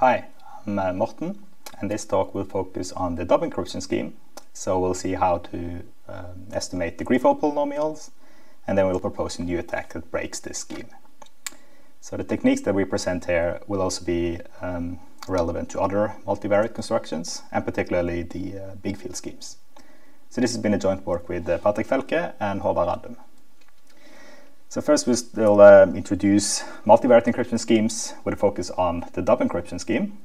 Hi, I'm uh, Morten, and this talk will focus on the Dob encryption scheme. So we'll see how to um, estimate degree-fall polynomials, and then we'll propose a new attack that breaks this scheme. So the techniques that we present here will also be um, relevant to other multivariate constructions, and particularly the uh, big field schemes. So this has been a joint work with uh, Patrick Felke and Håvard Raddum. So first we'll um, introduce multivariate encryption schemes with a focus on the Dob encryption scheme.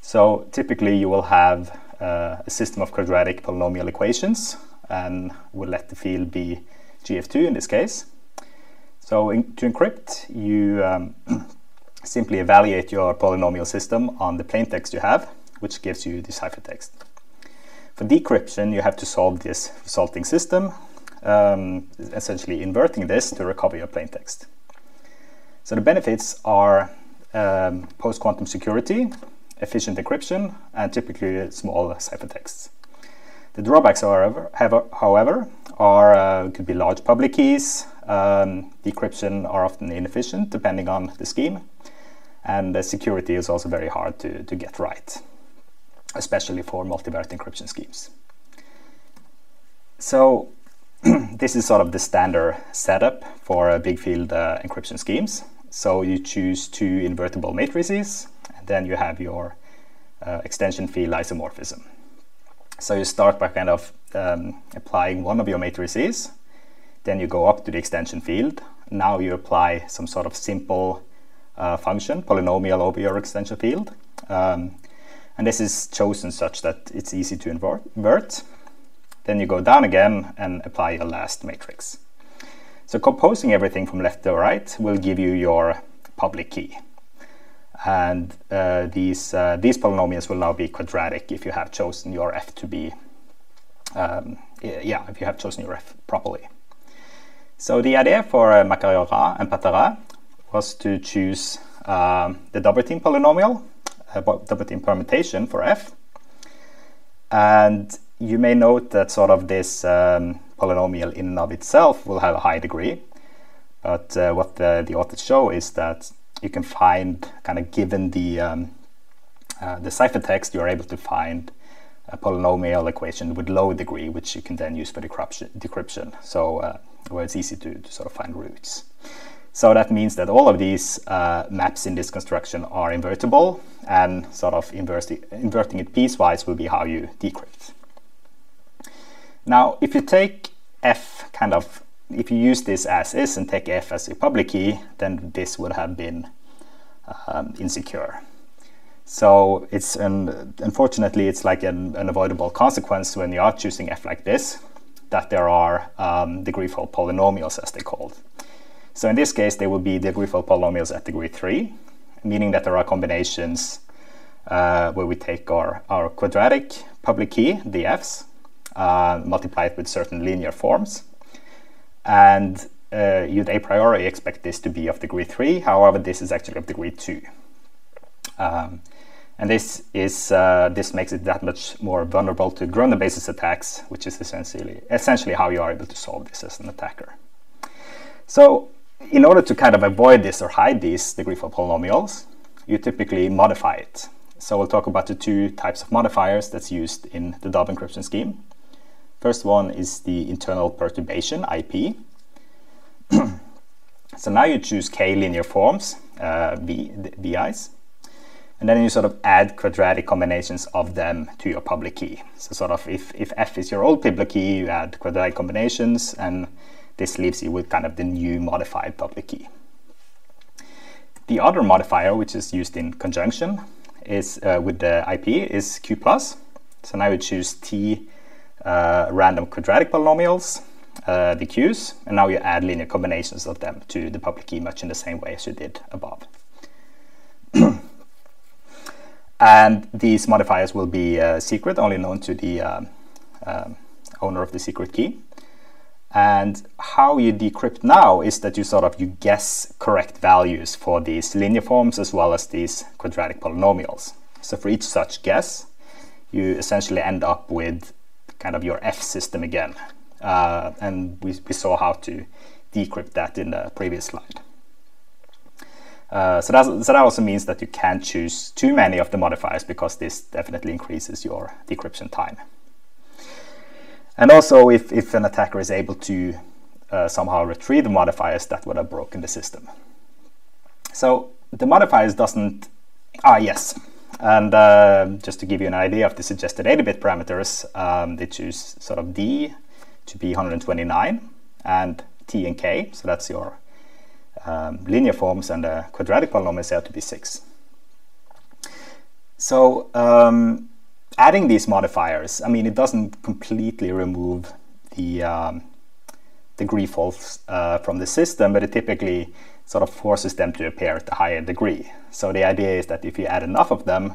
So typically you will have uh, a system of quadratic polynomial equations and we'll let the field be GF2 in this case. So in, to encrypt, you um, simply evaluate your polynomial system on the plaintext you have, which gives you the ciphertext. For decryption, you have to solve this resulting system um, essentially inverting this to recover your plaintext. So the benefits are um, post-quantum security, efficient encryption, and typically small ciphertexts. The drawbacks, however, have, however are uh, could be large public keys. Um, decryption are often inefficient depending on the scheme, and the security is also very hard to, to get right, especially for multivariate encryption schemes. So this is sort of the standard setup for uh, big field uh, encryption schemes. So you choose two invertible matrices, and then you have your uh, extension field isomorphism. So you start by kind of um, applying one of your matrices, then you go up to the extension field. Now you apply some sort of simple uh, function, polynomial over your extension field. Um, and this is chosen such that it's easy to invert. Then you go down again and apply your last matrix. So composing everything from left to right will give you your public key. And uh, these, uh, these polynomials will now be quadratic if you have chosen your f to be, um, yeah, if you have chosen your f properly. So the idea for uh, Macario-Rat and Patarin was to choose um, the Dobertin polynomial, uh, Dobertin permutation for f. And you may note that sort of this um, polynomial in and of itself will have a high degree. But uh, what the, the authors show is that you can find, kind of given the, um, uh, the ciphertext, you're able to find a polynomial equation with low degree, which you can then use for decryption, decryption. So uh, where it's easy to, to, sort of find roots. So that means that all of these uh, maps in this construction are invertible and sort of inverting, inverting it piecewise will be how you decrypt. Now, if you take f kind of, if you use this as is and take f as a public key, then this would have been um, insecure. So it's an, unfortunately, it's like an unavoidable consequence when you are choosing f like this, that there are um, degree-fall polynomials as they called. So in this case, they will be degree-fall polynomials at degree 3, meaning that there are combinations uh, where we take our, our quadratic public key, the f's, uh, multiply it with certain linear forms. And uh, you'd a priori expect this to be of degree 3, however this is actually of degree 2. Um, and this is uh, this makes it that much more vulnerable to Gröbner basis attacks, which is essentially essentially how you are able to solve this as an attacker. So in order to kind of avoid this or hide these degree-fall polynomials, you typically modify it. So we'll talk about the two types of modifiers that's used in the Dob encryption scheme. First one is the internal perturbation, IP. so now you choose k linear forms, uh, v, VIs, and then you sort of add quadratic combinations of them to your public key. So sort of if, if f is your old public key, you add quadratic combinations, and this leaves you with kind of the new modified public key. The other modifier, which is used in conjunction, is uh, with the IP, is q plus. So now you choose t uh, random quadratic polynomials, uh, the q's, and now you add linear combinations of them to the public key much in the same way as you did above. and these modifiers will be uh, secret, only known to the um, um, owner of the secret key. And how you decrypt now is that you sort of you guess correct values for these linear forms as well as these quadratic polynomials. So for each such guess, you essentially end up with kind of your F system again. Uh, and we, we saw how to decrypt that in the previous slide. Uh, so, so that also means that you can't choose too many of the modifiers because this definitely increases your decryption time. And also, if, if an attacker is able to uh, somehow retrieve the modifiers, that would have broken the system. So the modifiers doesn't, ah yes, and uh, just to give you an idea of the suggested 8-bit parameters, um, they choose sort of D to be 129 and T and K, so that's your um, linear forms and the quadratic polynomials are to be 6. So um, adding these modifiers, I mean, it doesn't completely remove the um, degree falls uh, from the system, but it typically sort of forces them to appear at a higher degree. So the idea is that if you add enough of them,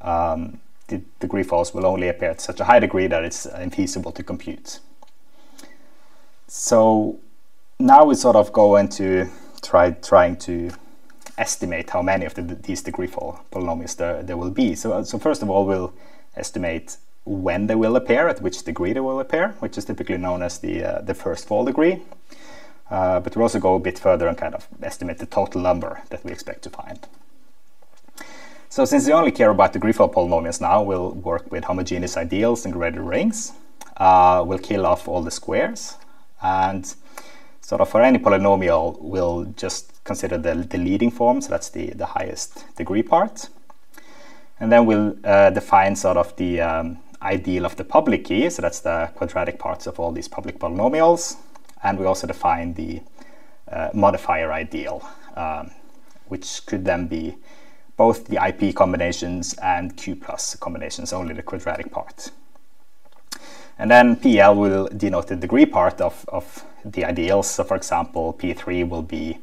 um, the degree falls will only appear at such a high degree that it's infeasible to compute. So now we sort of go into try, trying to estimate how many of the, these degree fall polynomials there, there will be. So, so first of all, we'll estimate when they will appear, at which degree they will appear, which is typically known as the, uh, the first fall degree. Uh, but we'll also go a bit further and kind of estimate the total number that we expect to find. So since we only care about degree fall polynomials now, we'll work with homogeneous ideals and graded rings. Uh, we'll kill off all the squares. And sort of for any polynomial, we'll just consider the, the leading form, so that's the, the highest degree part. And then we'll uh, define sort of the um, ideal of the public key, so that's the quadratic parts of all these public polynomials and we also define the uh, modifier ideal, um, which could then be both the IP combinations and Q plus combinations, only the quadratic part. And then PL will denote the degree part of, of the ideals. So for example, P3 will be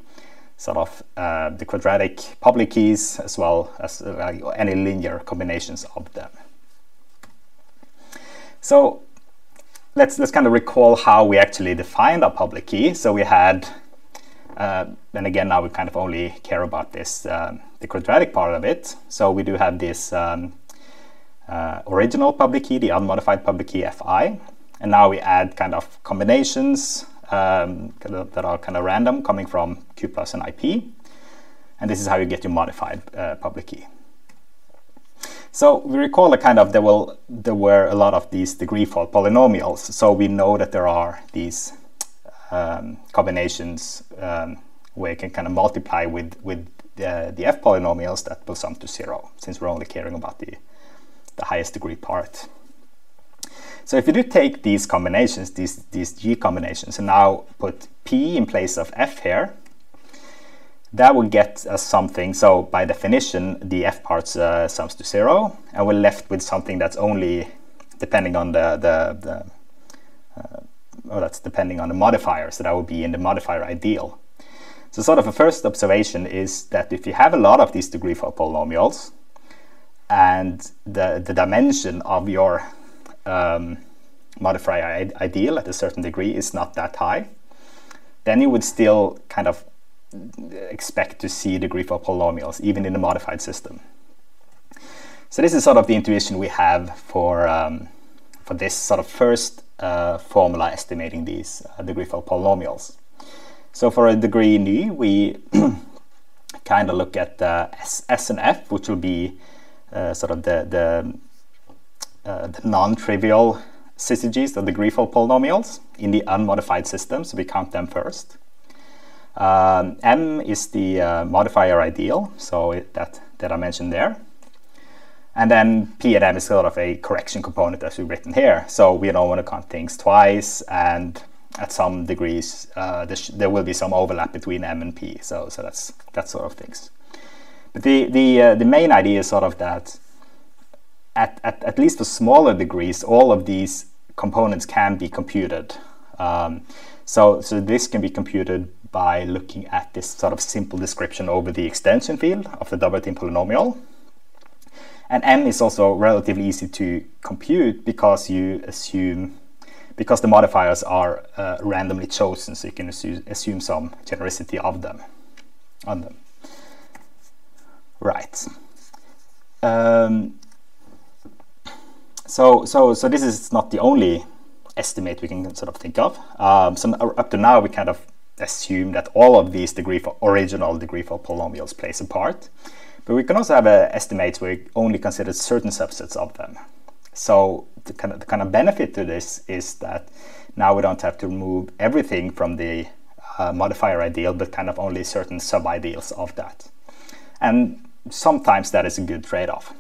sort of uh, the quadratic public keys as well as uh, any linear combinations of them. So let's let's kind of recall how we actually defined our public key. So we had, uh, and again now we kind of only care about this um, the quadratic part of it. So we do have this um, uh, original public key, the unmodified public key fi, and now we add kind of combinations um, that are kind of random coming from q plus and ip, and this is how you get your modified uh, public key. So we recall a kind of there will there were a lot of these degree fall polynomials. So we know that there are these um, combinations um, where you can kind of multiply with with the f polynomials that will sum to zero, since we're only caring about the the highest degree part. So if you do take these combinations, these these g combinations, and now put p in place of f here, that will get us something. So by definition, the f parts uh, sums to zero, and we're left with something that's only depending on the the, the uh, well, that's depending on the modifier. So that would be in the modifier ideal. So sort of a first observation is that if you have a lot of these degree fall polynomials, and the the dimension of your um, modifier ideal at a certain degree is not that high, then you would still kind of expect to see degree fall polynomials, even in a modified system. So this is sort of the intuition we have for, um, for this sort of first uh, formula estimating these uh, degree fall polynomials. So for a degree nu, we kind of look at uh, S, S, and F, which will be uh, sort of the, the, uh, the non-trivial syzygies, the degree fall polynomials in the unmodified system, so we count them first. Um, M is the uh, modifier ideal, so it, that, that I mentioned there. And then P and M is sort of a correction component as we've written here. So we don't want to count things twice and at some degrees uh, there, there, will be some overlap between M and P. So, so that's that sort of things. But the, the, uh, the main idea is sort of that at, at, at least for smaller degrees, all of these components can be computed. Um, so, so this can be computed by looking at this sort of simple description over the extension field of the Dobertin polynomial. And m is also relatively easy to compute because you assume, because the modifiers are uh, randomly chosen, so you can assume, assume some genericity of them, on them. Right. Um, so, so, so this is not the only estimate we can sort of think of. Um, so up to now, we kind of assume that all of these degree for original degree four polynomials plays a part. But we can also have uh, estimates where we only consider certain subsets of them. So the kind, of, the kind of benefit to this is that now we don't have to remove everything from the uh, modifier ideal, but kind of only certain sub-ideals of that. And sometimes that is a good trade-off.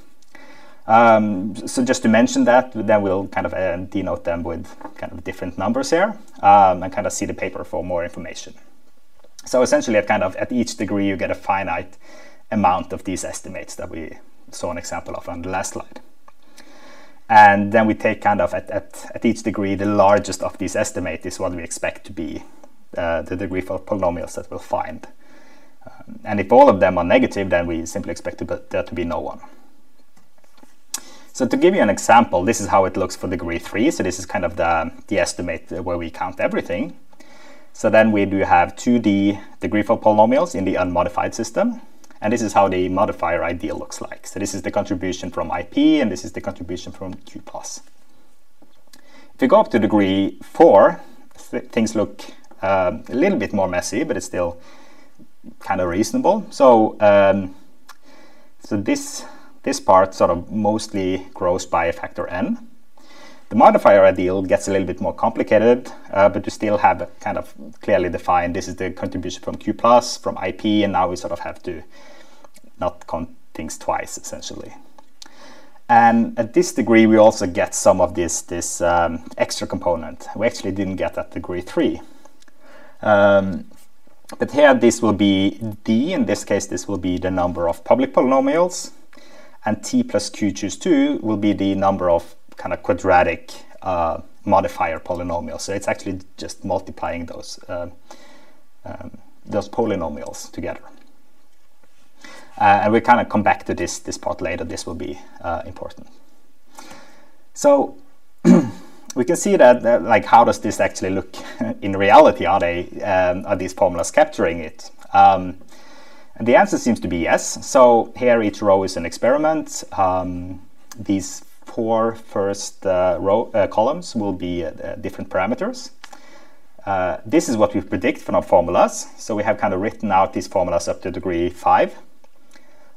Um, so just to mention that, then we'll kind of uh, denote them with kind of different numbers here um, and kind of see the paper for more information. So essentially at kind of at each degree you get a finite amount of these estimates that we saw an example of on the last slide. And then we take kind of at, at, at each degree the largest of these estimates is what we expect to be uh, the degree fall polynomials that we'll find. Um, and if all of them are negative, then we simply expect to there to be no one. So to give you an example, this is how it looks for degree 3. So this is kind of the, the estimate where we count everything. So then we do have 2D degree fall polynomials in the unmodified system. And this is how the modifier ideal looks like. So this is the contribution from IP, and this is the contribution from Q+. If you go up to degree 4, th things look um, a little bit more messy, but it's still kind of reasonable. So, um, so this this part sort of mostly grows by a factor n. The modifier ideal gets a little bit more complicated, uh, but you still have kind of clearly defined this is the contribution from Q plus, from IP, and now we sort of have to not count things twice, essentially. And at this degree, we also get some of this, this um, extra component. We actually didn't get at degree 3. Um, but here this will be d, in this case this will be the number of public polynomials, and t plus q choose 2 will be the number of kind of quadratic uh, modifier polynomials. So it's actually just multiplying those, uh, um, those polynomials together. Uh, and we kind of come back to this, this part later. This will be uh, important. So we can see that, uh, like, how does this actually look in reality? Are they um, are these formulas capturing it? Um, and the answer seems to be yes. So here each row is an experiment. Um, these four first uh, row uh, columns will be uh, different parameters. Uh, this is what we predict from our formulas. So we have kind of written out these formulas up to degree five.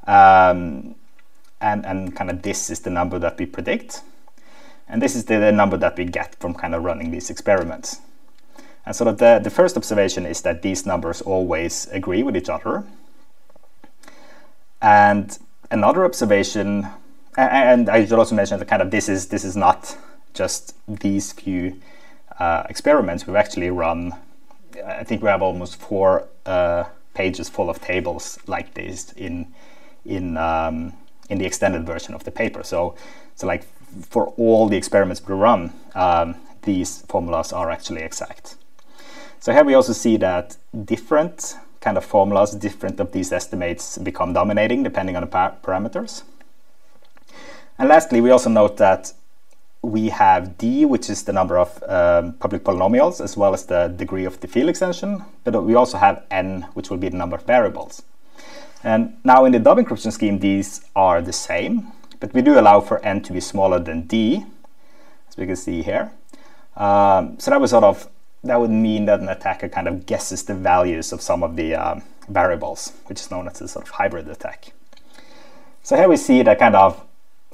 Um, and, and kind of this is the number that we predict. And this is the, the number that we get from kind of running these experiments. And of the, the first observation is that these numbers always agree with each other. And another observation, and I should also mention that kind of this is this is not just these few uh, experiments. We've actually run, I think we have almost four uh, pages full of tables like this in in um, in the extended version of the paper. So so like for all the experiments we run, um, these formulas are actually exact. So here we also see that different kind of formulas, different of these estimates become dominating depending on the par parameters. And lastly, we also note that we have d, which is the number of um, public polynomials, as well as the degree of the field extension, but we also have n, which will be the number of variables. And now in the Dob encryption scheme, these are the same, but we do allow for n to be smaller than d, as we can see here. Um, so that was sort of that would mean that an attacker kind of guesses the values of some of the um, variables, which is known as a sort of hybrid attack. So here we see that kind of,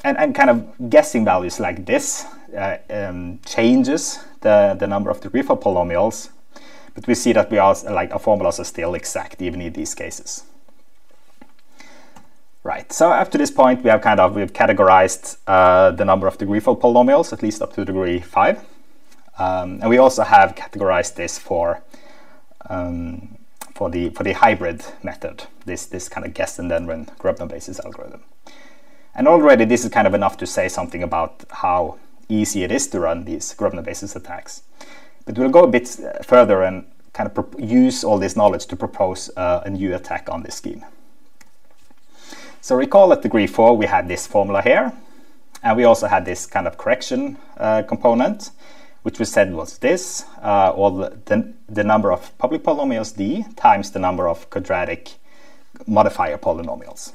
and, and kind of guessing values like this uh, um, changes the, the number of degree fall polynomials, but we see that we are, like our formulas are still exact even in these cases. Right, so up to this point we have kind of, we've categorized uh, the number of degree fall polynomials, at least up to degree five. Um, and we also have categorized this for um, for the for the hybrid method, this this kind of guess and then run Gröbner basis algorithm. And already this is kind of enough to say something about how easy it is to run these Gröbner basis attacks. But we'll go a bit further and kind of use all this knowledge to propose uh, a new attack on this scheme. So recall at degree 4 we had this formula here, and we also had this kind of correction uh, component which we said was this, uh, or the, the number of public polynomials d times the number of quadratic modifier polynomials.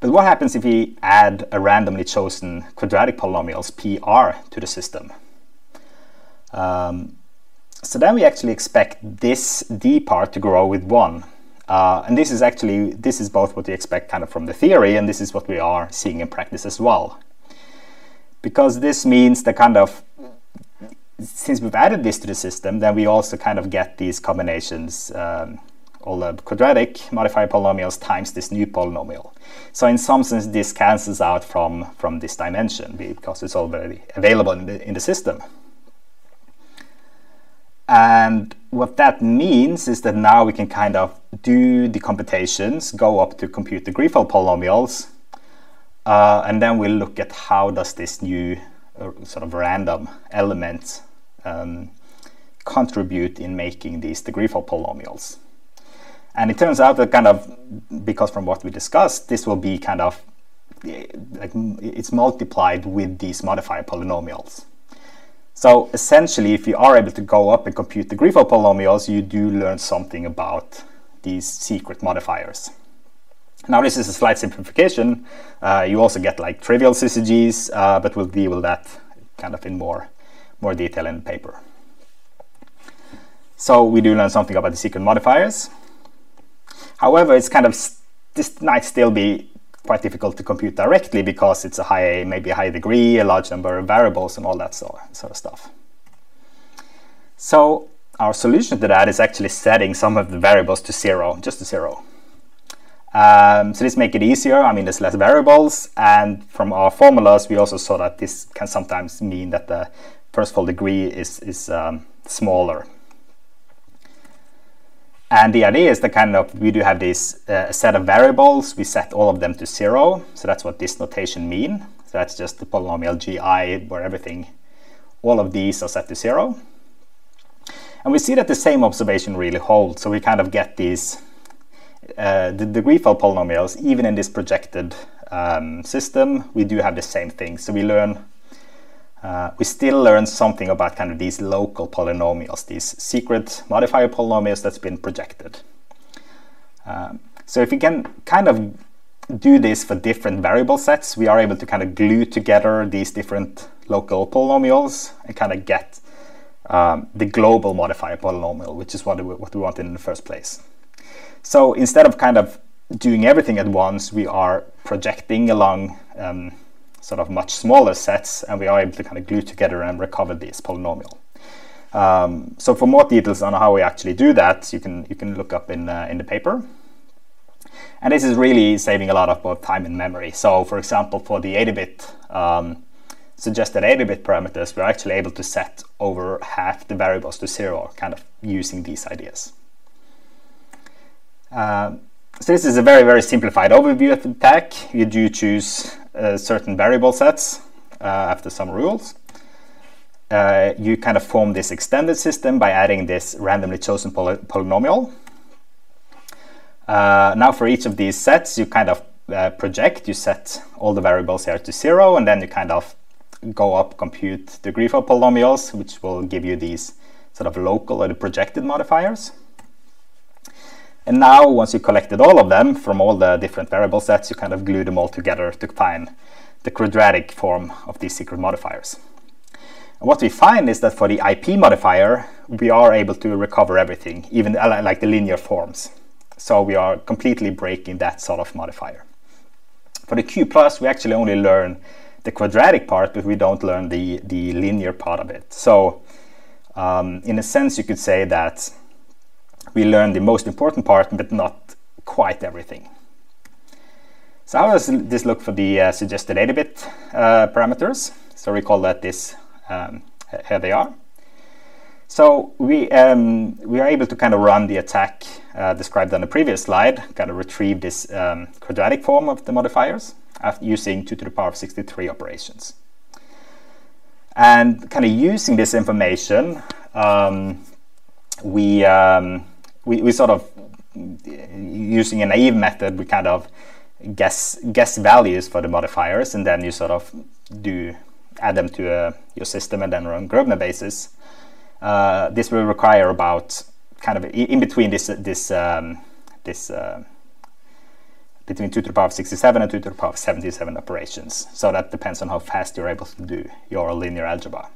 But what happens if we add a randomly chosen quadratic polynomials pr to the system? Um, so then we actually expect this d part to grow with 1. Uh, and this is actually, this is both what we expect kind of from the theory, and this is what we are seeing in practice as well. Because this means the kind of, since we've added this to the system, then we also kind of get these combinations, um, all the quadratic modified polynomials times this new polynomial. So in some sense, this cancels out from, from this dimension because it's already available in the, in the system. And what that means is that now we can kind of do the computations, go up to compute the Greenfeld polynomials, uh, and then we'll look at how does this new uh, sort of random element um, contribute in making these the Greenfeld polynomials. And it turns out that kind of, because from what we discussed, this will be kind of, like it's multiplied with these modifier polynomials. So essentially, if you are able to go up and compute the Greenfeld polynomials, you do learn something about these secret modifiers. Now this is a slight simplification. Uh, you also get like trivial syzygies, uh, but we'll deal with that kind of in more, more detail in the paper. So we do learn something about the secret modifiers. However, it's kind of, this might still be quite difficult to compute directly because it's a high, maybe a high degree, a large number of variables and all that sort, sort of stuff. So our solution to that is actually setting some of the variables to zero, just to zero. Um, so this make it easier. I mean, there's less variables, and from our formulas, we also saw that this can sometimes mean that the first of all degree is is um, smaller. And the idea is that kind of we do have this uh, set of variables. We set all of them to zero. So that's what this notation mean. So that's just the polynomial gi where everything, all of these are set to zero. And we see that the same observation really holds. So we kind of get these, uh, the degree of polynomials, even in this projected um, system, we do have the same thing. So we learn uh, we still learn something about kind of these local polynomials, these secret modifier polynomials that's been projected. Um, so if we can kind of do this for different variable sets, we are able to kind of glue together these different local polynomials and kind of get um, the global modifier polynomial, which is what we, what we wanted in the first place. So instead of kind of doing everything at once, we are projecting along um, sort of much smaller sets, and we are able to kind of glue together and recover this polynomial. Um, so for more details on how we actually do that, you can you can look up in uh, in the paper. And this is really saving a lot of both time and memory. So for example, for the 80-bit um, suggested 80-bit parameters, we're actually able to set over half the variables to zero, kind of using these ideas. Um, so this is a very, very simplified overview of the attack. You do choose uh, certain variable sets uh, after some rules. Uh, you kind of form this extended system by adding this randomly chosen poly polynomial. Uh, now for each of these sets, you kind of uh, project, you set all the variables here to zero, and then you kind of go up, compute the Greenfeld polynomials, which will give you these sort of local or the projected modifiers. And now, once you collected all of them from all the different variable sets, you kind of glue them all together to find the quadratic form of these secret modifiers. And what we find is that for the IP modifier, we are able to recover everything, even uh, like the linear forms. So we are completely breaking that sort of modifier. For the Q+, plus, we actually only learn the quadratic part, but we don't learn the, the linear part of it. So um, in a sense, you could say that we learn the most important part, but not quite everything. So how does this look for the uh, suggested 80-bit uh, parameters? So recall that this, um, here they are. So we, um, we are able to kind of run the attack uh, described on the previous slide, kind of retrieve this um, quadratic form of the modifiers using 2 to the power of 63 operations. And kind of using this information, um, we, um, we, we sort of using a naive method, we kind of guess guess values for the modifiers, and then you sort of do add them to uh, your system and then run Gröbner basis. Uh, this will require about kind of in between this this um, this uh, between 2 to the power of 67 and 2 to the power of 77 operations. So that depends on how fast you're able to do your linear algebra.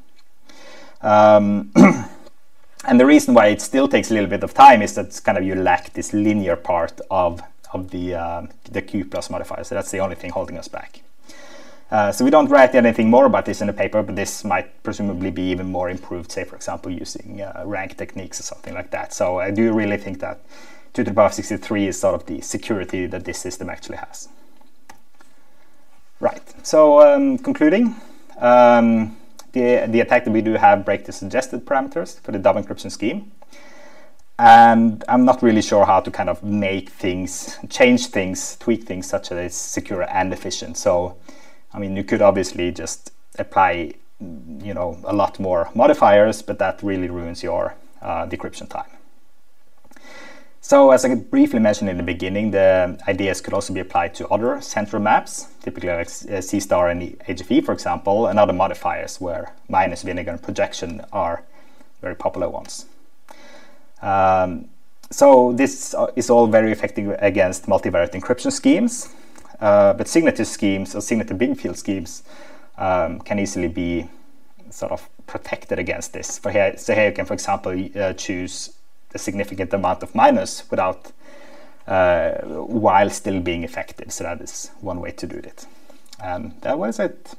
Um, and the reason why it still takes a little bit of time is that kind of you lack this linear part of of the uh, the Q plus modifier. So that's the only thing holding us back. Uh, so we don't write anything more about this in the paper, but this might presumably be even more improved, say, for example, using uh, rank techniques or something like that. So I do really think that 2 to the power of 63 is sort of the security that this system actually has. Right, so um, concluding, um, the, the attack that we do have break the suggested parameters for the Dob encryption scheme. And I'm not really sure how to kind of make things, change things, tweak things such that it's secure and efficient. So I mean, you could obviously just apply, you know, a lot more modifiers, but that really ruins your uh, decryption time. So as I briefly mentioned in the beginning, the ideas could also be applied to other central maps, typically like uh, C-star and HFE, for example, and other modifiers where minus, vinegar, and projection are very popular ones. Um, so this uh, is all very effective against multivariate encryption schemes, uh, but signature schemes or signature big field schemes um, can easily be sort of protected against this. For here, so here you can, for example, uh, choose a significant amount of minus without uh, while still being effective. So that is one way to do it. And that was it.